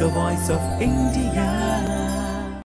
the voice of India.